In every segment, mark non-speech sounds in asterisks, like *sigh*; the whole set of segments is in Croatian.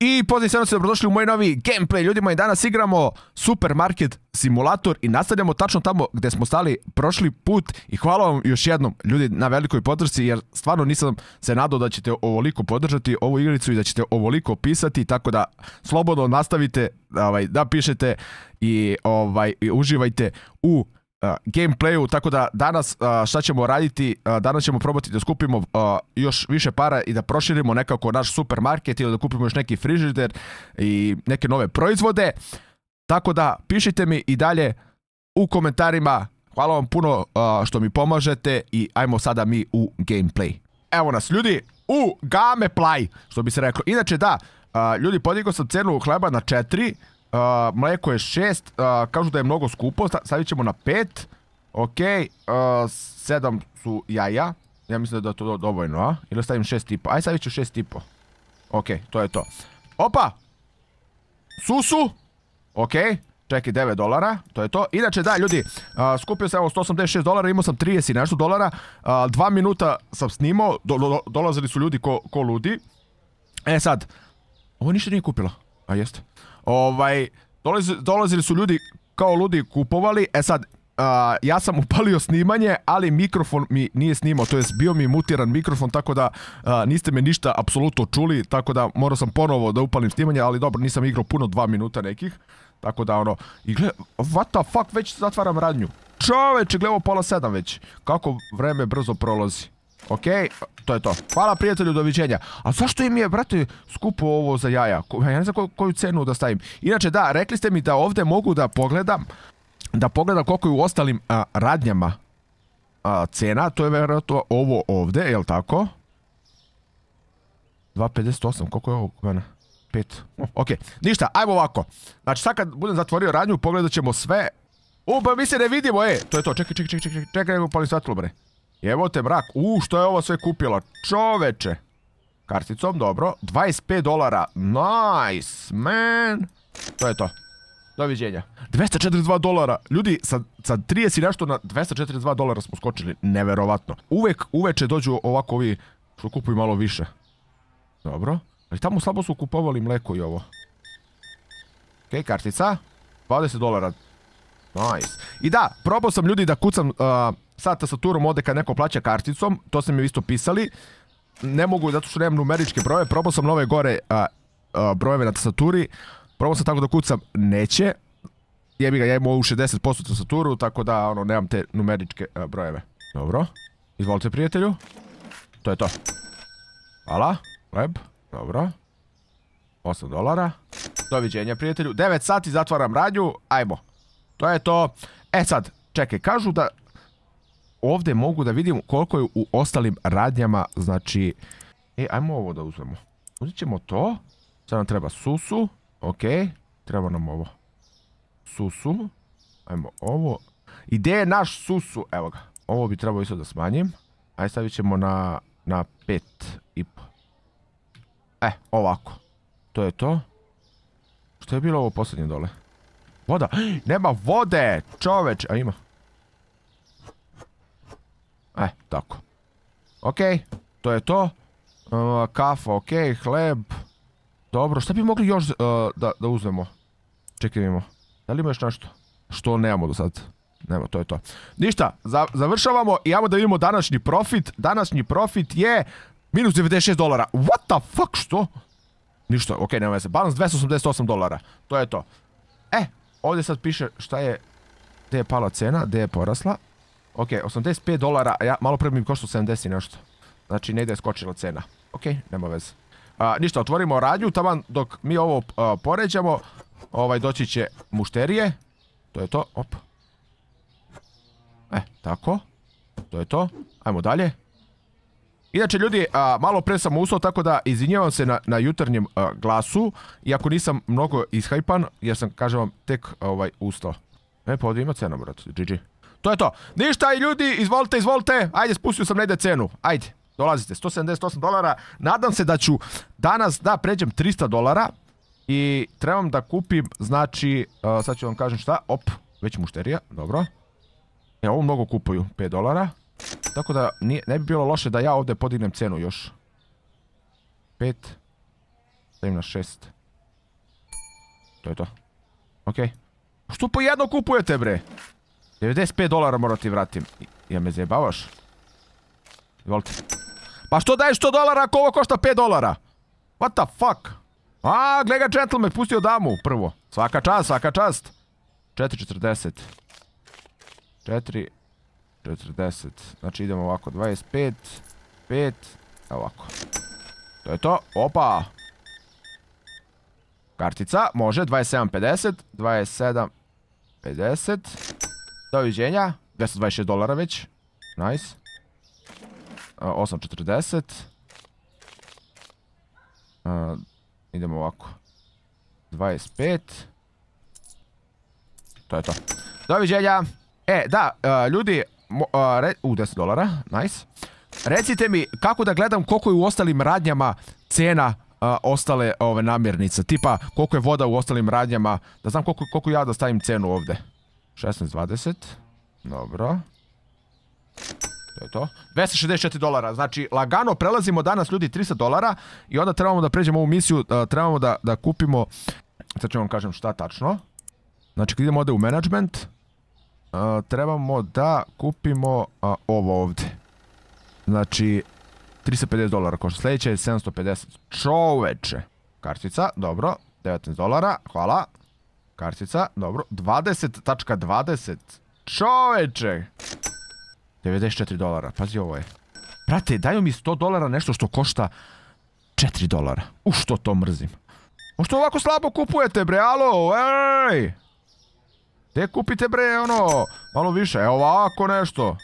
I pozdrav se dobrodošli u moj novi gameplay. Ljudima i danas igramo Supermarket Simulator i nastavljamo tačno tamo gdje smo stali prošli put. I hvala vam još jednom ljudi na velikoj podršci jer stvarno nisam se nadao da ćete ovoliko podržati ovu igricu i da ćete ovoliko pisati. Tako da slobodno nastavite ovaj, da pišete i ovaj, uživajte u gameplayu, tako da danas šta ćemo raditi, danas ćemo probati da skupimo još više para i da proširimo nekako naš supermarket ili da kupimo još neki frižider i neke nove proizvode. Tako da pišite mi i dalje u komentarima. Hvala vam puno što mi pomažete i ajmo sada mi u gameplay. Evo nas ljudi u gameplay, što bi se reklo. Inače da, ljudi podigao sam cenu hleba na 4, mleko je 6, kažu da je mnogo skupo, stavit ćemo na 5. Ok, 7 su jaja. Ja mislim da je to dovoljno, a? Ili stavim 6,5. Aj stavit ću 6,5. Ok, to je to. Opa! Susu! Ok, čekaj 9 dolara, to je to. Inače da, ljudi, skupio sam evo 186 dolara, imao sam 30 i nešto dolara. Dva minuta sam snimao, dolazili su ljudi ko, ko ludi. E sad, ovo ništa nije kupila. A jeste. Ovaj, dolazili su ljudi kao ludi kupovali. E sad, ja sam upalio snimanje, ali mikrofon mi nije snimao, to jest bio mi mutiran mikrofon, tako da niste me ništa apsolutno čuli, tako da morao sam ponovo da upalim snimanje, ali dobro, nisam igrao puno dva minuta nekih. Tako da ono, i gle, what the fuck, već zatvaram radnju. Čoveče, gle, ovo pola sedam već. Kako vreme brzo prolazi. Ok, to je to. Hvala prijatelju, doviđenja. A zašto im je, brate, skupo ovo za jaja? Ja ne znam koju cenu da stavim. Inače, da, rekli ste mi da ovdje mogu da pogledam, da pogledam koliko je u ostalim radnjama cena. To je vjerojatno ovo ovdje, jel tako? 2.58, koliko je ovo mene? 5. Ok, ništa, ajmo ovako. Znači, sad kad budem zatvorio radnju, pogledat ćemo sve. U, pa mi se ne vidimo, e! To je to, čekaj, čekaj, čekaj, čekaj, čekaj, čekaj. Evo te mrak. U, što je ovo sve kupila? Čoveče. Karticom, dobro. 25 dolara. Nice, man. To je to. Doviđenja. 242 dolara. Ljudi, sa, sa 30 i nešto na 242 dolara smo skočili. Neverovatno. Uvek, uveče dođu ovako ovi što kupuju malo više. Dobro. Ali tamo slabo su kupovali mleko i ovo. Ok, kartica. 20 dolara. Nice. I da, probao sam ljudi da kucam sa tastaturom ode kad neko plaća karticom, to ste mi isto pisali. Ne mogu zato što nemam numeričke brojeve, probao sam nove gore brojeve na tastaturi. Probao sam tako da kucam, neće. Jebi ga, ja imam ovu 60% tastaturu, tako da ono, nemam te numeričke brojeve. Dobro. Izvolite prijatelju. To je to. Hvala. Web. Dobro. 8 dolara. Doviđenja prijatelju. 9 sati zatvaram radnju. Ajmo. To je to. E sad, čekaj, kažu da ovdje mogu da vidim koliko je u ostalim radnjama, znači... E, ajmo ovo da uzmemo. Uzet ćemo to. Sad nam treba susu. Ok. Treba nam ovo. Susu. Ajmo ovo. I gdje je naš susu? Evo ga. Ovo bi trebalo isto da smanjim. Ajde stavit ćemo na, na pet i po. E, ovako. To je to. Što je bilo ovo posljednje dole? Voda. *gasps* Nema vode! Čoveč. A ima. E, tako. Ok, to je to. Uh, kafa, ok, hleb. Dobro, šta bi mogli još uh, da, da uzmemo? Čekaj, imamo. Da li ima još nešto? Što nemamo do sad? Nema, to je to. Ništa, završavamo i ajmo da vidimo današnji profit. Današnji profit je minus 96 dolara. What the fuck, što? Ništa, ok, nema se. Balans 288 dolara. To je to. E, ovdje sad piše šta je, gdje je pala cena, gdje je porasla. Ok, 85 dolara, a ja malo pre mi košta 70 nešto. Znači negdje je skočila cena. Ok, nema veze. ništa, otvorimo radnju, taman dok mi ovo poređamo, ovaj doći će mušterije. To je to, op. E, tako. To je to. Ajmo dalje. Inače ljudi, malo pre sam ustao tako da izvinjavam se na, na jutarnjem glasu, iako nisam mnogo ishajpan, jer sam, kažem vam, tek ovaj, ustao. E, pa ovdje ima cena, brat, GG. To je to. Ništa i ljudi, izvolite, izvolite. Ajde, spustio sam negdje cenu. Ajde, dolazite. 178 dolara. Nadam se da ću danas da pređem 300 dolara. I trebam da kupim, znači, sad ću vam kažem šta. Op, već mušterija, dobro. E, ovo mnogo kupuju, 5 dolara. Tako da ne bi bilo loše da ja ovdje podignem cenu još. 5. Stavim na 6. To je to. Okej. Što po jedno kupujete bre? 95 dolara moram ti vratim. Ja me zajebavaš? Izvolite. Pa što daješ 100 dolara ako ovo košta 5 dolara? What the fuck? A, gle ga gentleman, pustio damu prvo. Svaka čast, svaka čast. 4.40. 4.40. Znači idemo ovako, 25, 5, ovako. To je to, opa. Kartica, može, 27.50, 27.50. Doviđenja, 226 dolara već. Nice. 8.40. idemo ovako. 25. To je to. Doviđenja. E, da, ljudi, u 10 dolara, nice. Recite mi kako da gledam koliko je u ostalim radnjama cena ostale ove namirnice. Tipa koliko je voda u ostalim radnjama. Da znam koliko, koliko ja da stavim cenu ovdje. 16.20. Dobro. To je to. 264 dolara. Znači, lagano prelazimo danas ljudi 300 dolara i onda trebamo da pređemo ovu misiju, trebamo da, da kupimo, sad ću vam kažem šta tačno. Znači, kad idemo ovdje u management, trebamo da kupimo ovo ovdje. Znači, 350 dolara košta. Sljedeće je 750. Čoveče. Kartica, dobro. 19 dolara, hvala. Kartica, dobro. 20.20. Čoveče. 94 dolara, pazi ovo je. Brate, daju mi 100 dolara nešto što košta 4 dolara. U što to mrzim. što ovako slabo kupujete bre, alo, ej! Gdje kupite bre, ono, malo više, evo ovako nešto.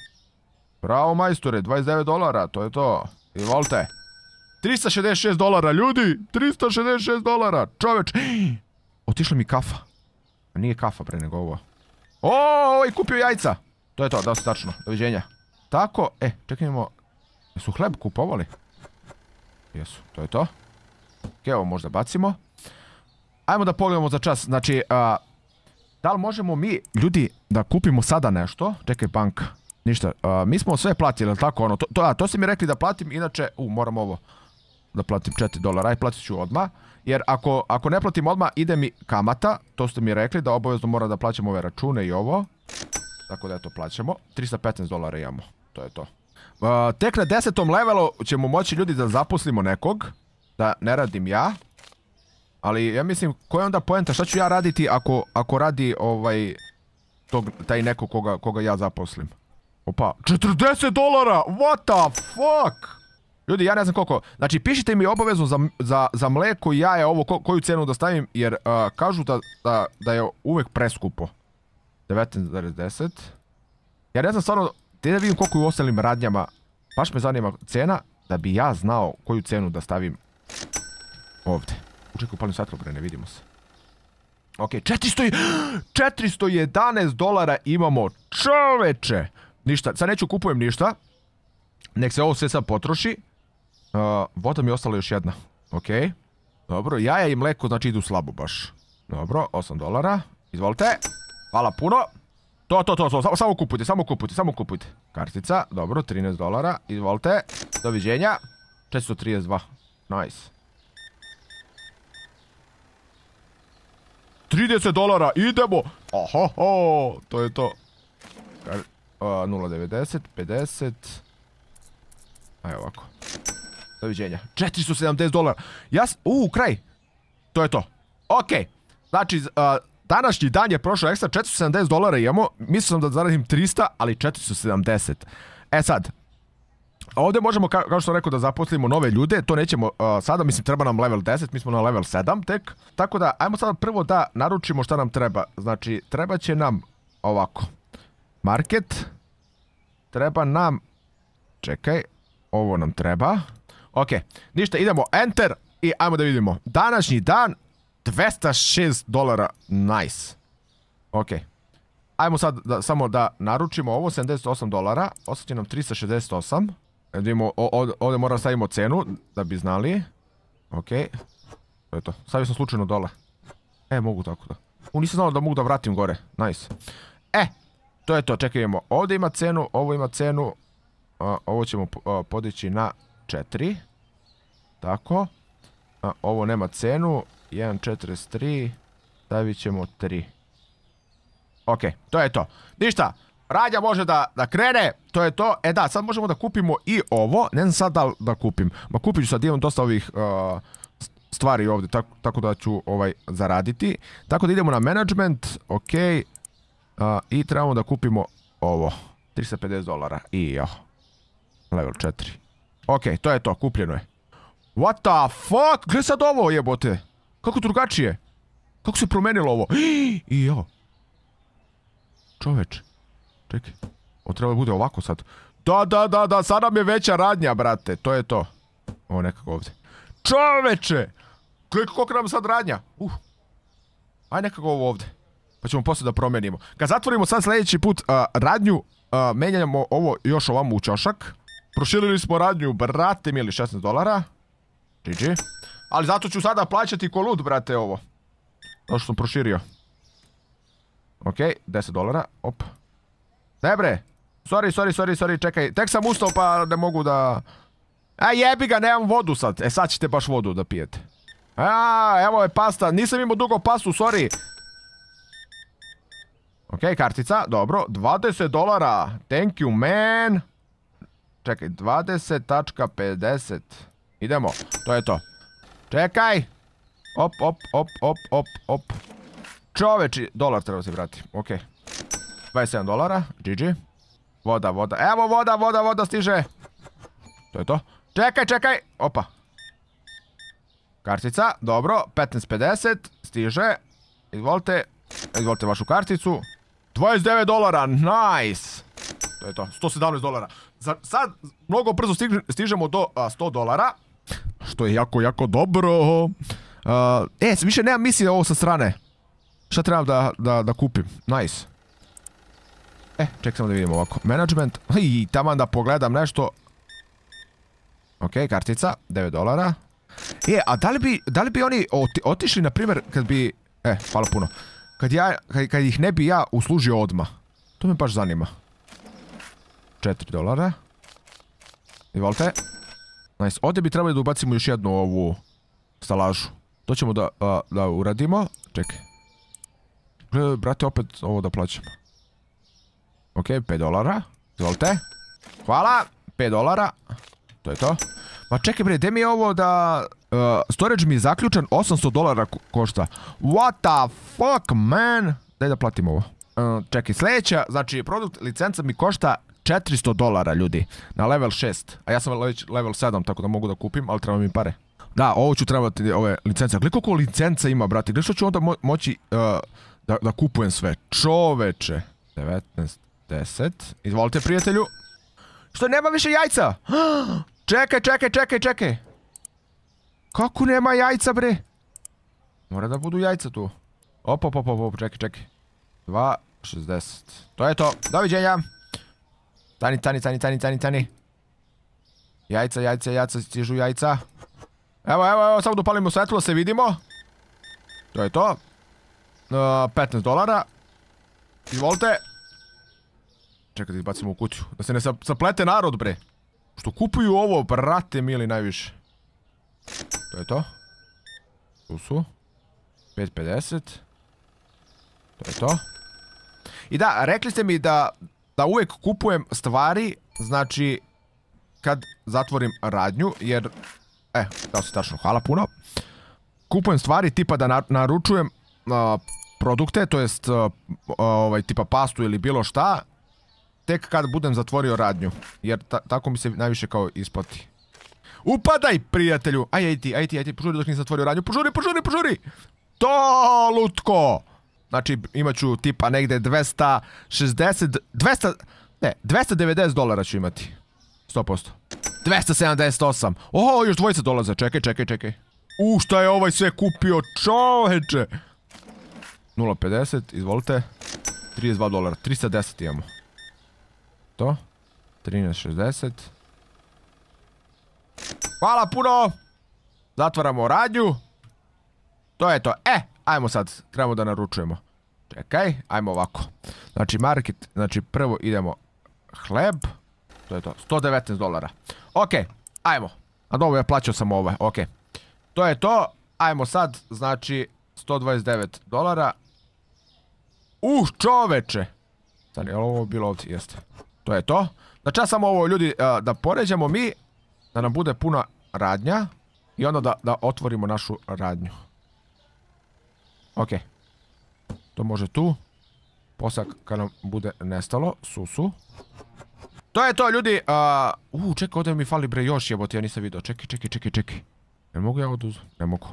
Bravo majstore, 29 dolara, to je to. I volte. 366 dolara, ljudi! 366 dolara, čoveč! *gasps* Otišla mi kafa. Nije kafa pre nego ovo. O, ovaj kupio jajca. To je to, da se tačno. Doviđenja. Tako, e, čekajmo. Jesu hleb kupovali? Jesu, to je to. Ok, ovo možda bacimo. Ajmo da pogledamo za čas. Znači, da li možemo mi, ljudi, da kupimo sada nešto? Čekaj, banka. Ništa, mi smo sve platili, tako ono, to, to, to ste mi rekli da platim, inače, u, moram ovo da platim 4 dolara, aj platit ću odmah, jer ako, ako ne platim odmah, ide mi kamata, to ste mi rekli da obavezno mora da plaćam ove račune i ovo, tako da eto plaćamo, 315 dolara imamo, to je to. tek na desetom levelu ćemo moći ljudi da zaposlimo nekog, da ne radim ja, ali ja mislim, koja je onda poenta, šta ću ja raditi ako, ako radi ovaj, tog, taj neko koga, koga ja zaposlim? Opa, 40 dolara! What the fuck? Ljudi, ja ne znam koliko. Znači, pišite mi obavezno za, za, za mleko i jaje ovo, koju cenu da stavim, jer kažu da, da, je uvek preskupo. 19,10. Ja ne znam stvarno, te da vidim koliko je u ostalim radnjama. Baš me zanima cena, da bi ja znao koju cenu da stavim ovdje. Učekaj, upalim bre, ne vidimo se. Ok, 400, 411 *gasps* dolara imamo, čoveče! Ništa, sad neću kupujem ništa. Nek se ovo sve sad potroši. Uh, voda mi je ostala još jedna. Ok. Dobro, jaja i mleko znači idu slabo baš. Dobro, 8 dolara. Izvolite. Hvala puno. To, to, to, to, samo, kupujte, samo kupujte, samo kupujte. Kartica, dobro, 13 dolara. Izvolite. Doviđenja. 432. Nice. 30 dolara, idemo! Ohoho, to je to. 0,90, 50. Ajde ovako. Doviđenja. 470 dolara. Ja... Uuu, kraj. To je to. Okej. Znači, današnji dan je prošao ekstra 470 dolara imamo. Mislio sam da zaradim 300, ali 470. E sad, Ovdje možemo, kao što sam rekao, da zaposlimo nove ljude, to nećemo sada, mislim treba nam level 10, mi smo na level 7 tek, tako da ajmo sada prvo da naručimo šta nam treba, znači treba će nam ovako, market, Treba nam... Čekaj, ovo nam treba. Ok, ništa, idemo enter i ajmo da vidimo. Današnji dan, 206 dolara, nice. Ok. Ajmo sad da, samo da naručimo ovo, 78 dolara, ostaće nam 368. Da vidimo, ovdje moram stavimo cenu, da bi znali. Ok. To je to. Stavio sam slučajno dole. E, mogu tako da. U, nisam znao da mogu da vratim gore. Nice. E, to je to, čekajmo. Ovdje ima cenu, ovo ima cenu. ovo ćemo podići na 4. Tako. A, ovo nema cenu. 1.43. Stavit ćemo 3. Ok, to je to. Ništa. Radja može da, da krene, to je to. E da, sad možemo da kupimo i ovo. Ne znam sad da, da kupim. Ma kupit ću sad, imam dosta ovih uh, stvari ovdje, tako, tako da ću ovaj zaraditi. Tako da idemo na management, ok. Uh, I trebamo da kupimo ovo. 350 dolara. I jo. Level 4. Ok, to je to, kupljeno je. What the fuck? Gle sad ovo jebote. Kako drugačije? Kako se promenilo ovo? *gasps* I jo. Čoveč. Čekaj. Ovo treba bude ovako sad. Da, da, da, da, sad nam je veća radnja, brate. To je to. Ovo nekako ovdje. Čoveče! Gle koliko nam sad radnja. Uh. Aj nekako ovo ovdje. Pa ćemo poslije da promenimo. Kad zatvorimo sad sljedeći put radnju, menjamo ovo još ovamo u čošak. Proširili smo radnju, brate mili, 16 dolara. GG. Ali zato ću sada plaćati kolud, brate, ovo. To što sam proširio. Ok, 10 dolara, op. Ne bre, sorry, sorry, sorry, sorry, čekaj. Tek sam ustao pa ne mogu da... A jebi ga, nemam vodu sad. E sad ćete baš vodu da pijete. A, evo je pasta. Nisam imao dugo pastu, sorry. Ok, kartica, dobro. 20 dolara. Thank you, man. Čekaj, 20.50. Idemo, to je to. Čekaj. Op, op, op, op, op, op. Čoveči, dolar treba se vrati. Ok. 27 dolara, GG. Voda, voda. Evo voda, voda, voda stiže. To je to. Čekaj, čekaj. Opa. Kartica, dobro. 15.50 stiže. Izvolite. Izvolite vašu karticu. 29 dolara, nice. To je to, 117 dolara. Sad mnogo brzo stižemo do 100 dolara. Što je jako, jako dobro. e, više nemam misije ovo sa strane. Šta trebam da, da, da kupim? Nice. E, ček samo da vidimo ovako. Management. I tamo da pogledam nešto. Ok, kartica. 9 dolara. E, a da li bi, da li bi oni otišli, na primjer, kad bi... E, hvala puno. Kad, ja, kad, kad ih ne bi ja uslužio odmah. To me baš zanima. 4 dolara. Izvolite. Nice. Ovdje bi trebali da ubacimo još jednu ovu stalažu. To ćemo da, da uradimo. Čekaj. brate, opet ovo da plaćamo. Ok, 5 dolara. Izvolite. Hvala. 5 dolara. To je to. Ma čekaj bre, gdje mi je ovo da... storage mi je zaključan, 800 dolara košta. What the fuck, man? Daj da platim ovo. čekaj, sljedeća, znači, produkt licenca mi košta 400 dolara ljudi, na level 6. A ja sam level 7, tako da mogu da kupim, ali treba mi pare. Da, ovo ću trebati, ove licence. Gle koliko licenca ima, brate. Gle što ću onda moći uh, da, da kupujem sve. Čoveče. 19, 10. Izvolite, prijatelju. Što nema više jajca? *gasps* Čekaj, čekaj, čekaj, čekaj. Kako nema jajca, bre? Mora da budu jajca tu. Op, op, op, op, čekaj, čekaj. 2, 60. To je to. Doviđenja. Tani, tani, tani, tani, tani, tani. Jajca, jajca, jajca, stižu jajca. Evo, evo, evo, samo upalimo svetlo, se vidimo. To je to. 15 dolara. Izvolite. Čekaj da izbacimo u kuću. Da se ne zaplete narod, bre. Što kupuju ovo, brate mili, najviše. To je to. Tu su. 5.50. To je to. I da, rekli ste mi da da uvijek kupujem stvari, znači, kad zatvorim radnju, jer, e, da se tačno, hvala puno. Kupujem stvari tipa da naručujem produkte, to jest ovaj, tipa pastu ili bilo šta, tek kad budem zatvorio radnju, jer tako mi se najviše kao isplati. Upadaj, prijatelju! Aj, aj ti, aj ti, aj ti, požuri dok nisam zatvorio radnju, požuri, požuri, požuri! To, lutko! Znači imat ću tipa negdje 260, 200, ne, 290 dolara ću imati. 100%. 278. Oho, još dvojica dolaze. Čekaj, čekaj, čekaj. U, šta je ovaj sve kupio, čoveče? 0.50, izvolite. 32 dolara, 310 imamo. To. 13.60. Hvala puno! Zatvaramo radnju. To je to. E, Ajmo sad, trebamo da naručujemo. Čekaj, ajmo ovako. Znači market, znači prvo idemo hleb. To je to, 119 dolara. Ok, ajmo. A dobro, ja plaćao sam ove, ok. To je to. Ajmo sad, znači 129 dolara. Uh, čoveče! Sad, je ovo bilo ovdje? Jeste. To je to. Znači ja samo ovo ljudi da poređamo mi, da nam bude puna radnja i onda da, da otvorimo našu radnju. Ok. To može tu. Poslije kad nam bude nestalo, susu. To je to ljudi. Uh, čekaj, ovdje mi fali bre još jebote, ja nisam vidio. Čekaj, čekaj, čekaj, čekaj. Ne mogu ja uzeti? Ne mogu.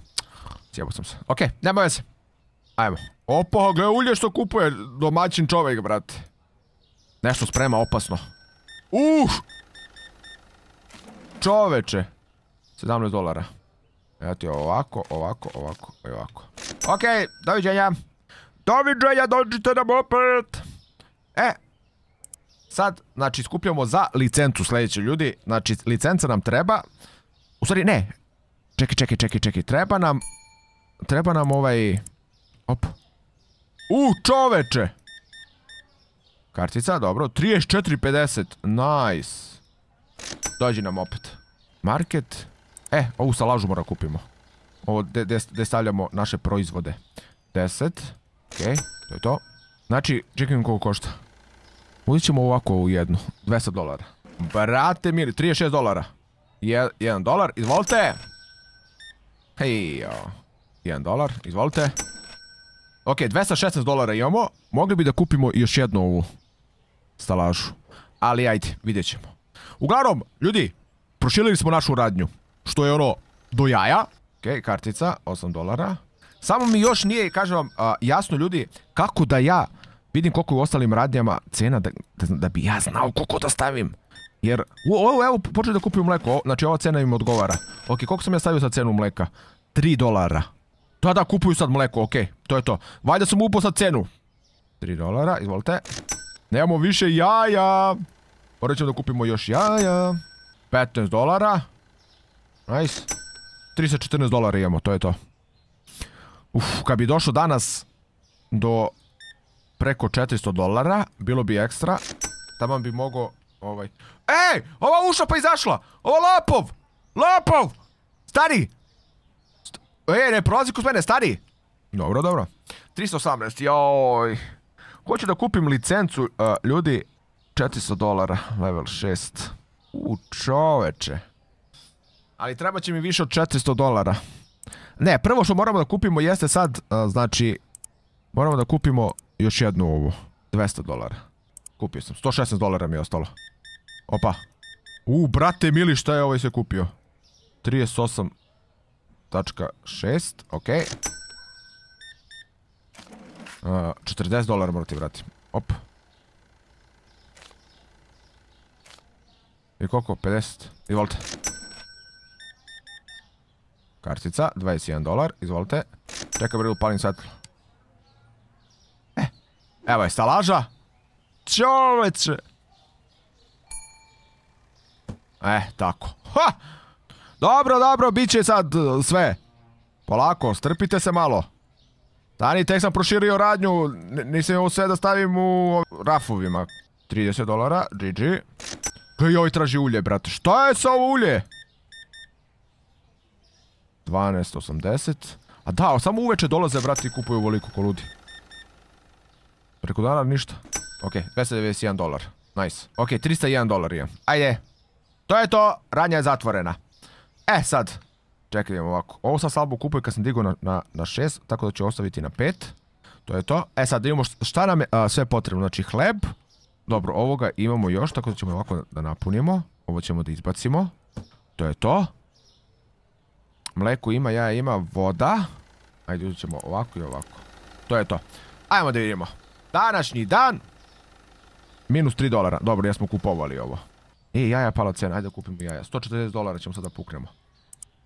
Sjebao sam se. Ok, nema veze. Ajmo. Opa, gle ulje što kupuje domaćin čovjek, brate. Nešto sprema opasno. Uh! Čoveče. 17 dolara. Evo ti ovako, ovako, ovako i ovako. Ok, doviđenja. Doviđenja, dođite nam opet. E, sad, znači, skupljamo za licencu sljedeće ljudi. Znači, licenca nam treba. U stvari, ne. Čekaj, čekaj, čekaj, čekaj. Treba nam... Treba nam ovaj... Op. U, čoveče! Kartica, dobro. 34,50. Nice. Dođi nam opet. Market. E, ovu salažu mora kupimo. Ovo gdje stavljamo naše proizvode. 10. Okej, to je to. Znači, čekajmo koliko košta. Uzit ćemo ovako u jednu. 200 dolara. Brate mili, 36 dolara. 1 dolar, izvolite. Hej. 1 dolar, izvolite. Ok, 216 dolara imamo. Mogli bi da kupimo još jednu ovu stalažu. Ali ajde, vidjet ćemo. Uglavnom, ljudi, proširili smo našu radnju. Što je ono, do jaja. Ok, kartica, 8 dolara. Samo mi još nije, kažem vam, jasno ljudi, kako da ja vidim koliko u ostalim radnjama cena da, da, bi ja znao koliko da stavim. Jer, evo, evo, počeo da kupim mleko, znači ova cena im odgovara. Ok, koliko sam ja stavio sa cenu mleka? 3 dolara. Da, da, kupuju sad mleko, ok, to je to. Vajda sam upao sad cenu. 3 dolara, izvolite. Nemamo više jaja. Morat ćemo da kupimo još jaja. 15 dolara. Nice. 314 dolara imamo, to je to. Uf, kad bi došlo danas do preko 400 dolara, bilo bi ekstra. Tamo bi mogao, ovaj... Ej! Ova ušla pa izašla! Ovo lapov! Lapov! Stari! Ej, ne prolazi kod mene, stari! Dobro, dobro. 318, joj. Hoću da kupim licencu, ljudi, 400 dolara, level 6. U čoveče. Ali treba će mi više od 400 dolara. Ne, prvo što moramo da kupimo jeste sad, znači, moramo da kupimo još jednu ovu. 200 dolara. Kupio sam, 116 dolara mi je ostalo. Opa. U, brate mili, šta je ovaj se kupio? 38.6, okej. 40 dolara morate vrati. Op. I koliko? 50? Izvolite. Kartica, 21 dolar, izvolite. Čekaj bre, upalim svetlo. E, evo je stalaža. Čoveče. E, tako. Ha! Dobro, dobro, bit će sad uh, sve. Polako, strpite se malo. Dani, tek sam proširio radnju, nisam ovo sve da stavim u rafovima. 30 dolara, GG. Joj traži ulje, brate? Šta je sa ovo ulje? 12.80. A da, samo uveče dolaze, brate, i kupuju voliko ko ludi. Preko dana ništa. Ok, 291 dolar. Nice. Ok, 301 dolar je. Ajde. To je to, radnja je zatvorena. E, sad. Čekaj, ovako. Ovo sam salbu kupio kad sam digao na, na, na 6, tako da ću ostaviti na 5. To je to. E sad, imamo šta nam je sve potrebno. Znači, hleb. Dobro, ovoga imamo još, tako da ćemo ovako da napunimo. Ovo ćemo da izbacimo. To je to. Mleko ima, jaja ima, voda. Ajde, uzet ćemo ovako i ovako. To je to. Ajmo da vidimo. Današnji dan. Minus 3 dolara. Dobro, ja smo kupovali ovo. E, jaja pala cena. Ajde da kupimo jaja. 140 dolara ćemo sada puknemo.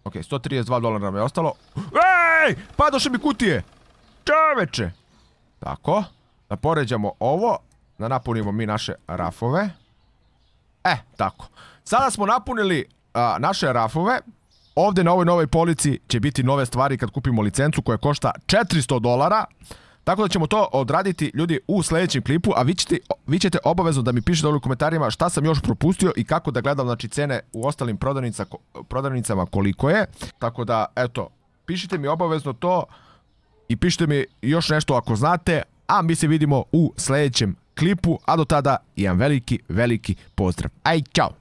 Ok, 132 dolara nam je ostalo. Ej! Padoše mi kutije! Čoveče! Tako. Da poređamo ovo. Da napunimo mi naše rafove. E, tako. Sada smo napunili naše rafove. Ovdje na ovoj novoj polici će biti nove stvari kad kupimo licencu koja košta 400 dolara. Tako da ćemo to odraditi ljudi u sljedećem klipu, a vi ćete, vi ćete obavezno da mi pišete dole u komentarima šta sam još propustio i kako da gledam znači cene u ostalim prodavnica, prodavnicama koliko je. Tako da, eto, pišite mi obavezno to i pišite mi još nešto ako znate, a mi se vidimo u sljedećem klipu, a do tada jedan veliki, veliki pozdrav. Aj, čao!